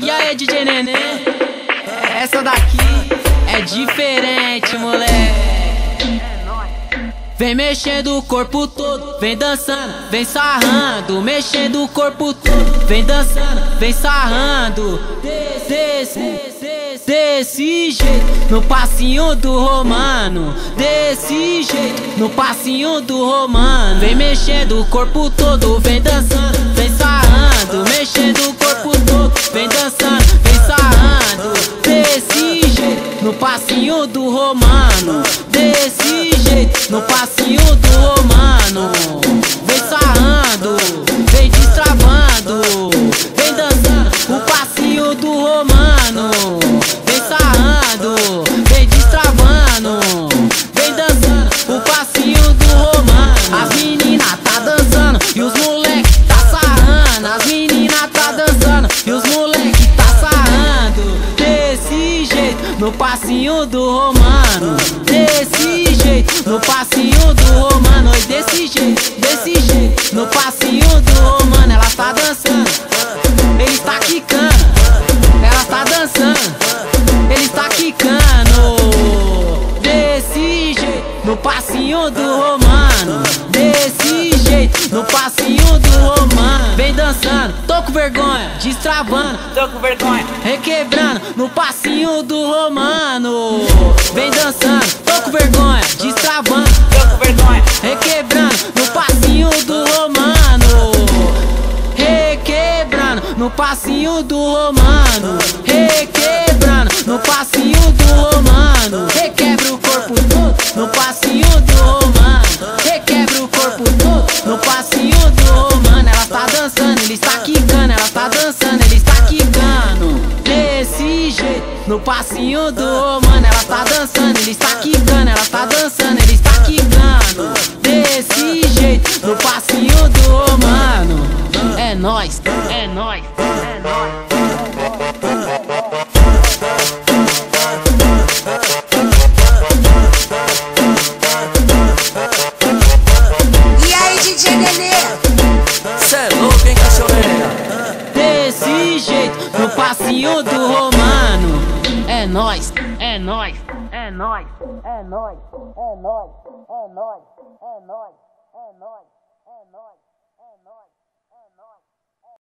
E aí, DJ Nenê? Essa daqui é diferente, moleque. Vem mexendo o corpo todo, vem dançando, vem sarrando, mexendo o corpo todo, vem dançando, vem sarrando. Desse, desse, desse jeito, no passinho do romano, desse jeito, no passinho do romano. Vem mexendo o corpo todo, vem dançando, vem sarrando, mexendo o corpo todo, vem dançando, vem sarrando. Desse jeito, no passinho do romano, desse jeito, no passinho do romano. No passinho do romano. Desse jeito, no passinho do romano. E desse jeito, desse jeito, no passinho do romano. Ela tá dançando, ele está quicando. Ela tá dançando, ele está quicando. Desse jeito, no passinho do romano. Desse jeito, no passinho do romano. Vem dançando, tô com vergonha, destravando. Tô com vergonha. Requebrando no passinho do romano. Vem dançando, tô com vergonha, destravando. Tô com vergonha. Requebrando no passinho do romano. Requebrando no passinho do romano. Requebrando ele está quicando. Ela está dançando, ele está quicando. Desse jeito, no passinho do romano. Ela está dançando, ele está quicando. Ela está dançando, ele está quicando. Desse jeito, no passinho do romano. É nóis, é nóis, é nóis. jeito, no passinho do romano. É nós, é nós, é nós, é nós, é nós, é nós, é nós, é nós. É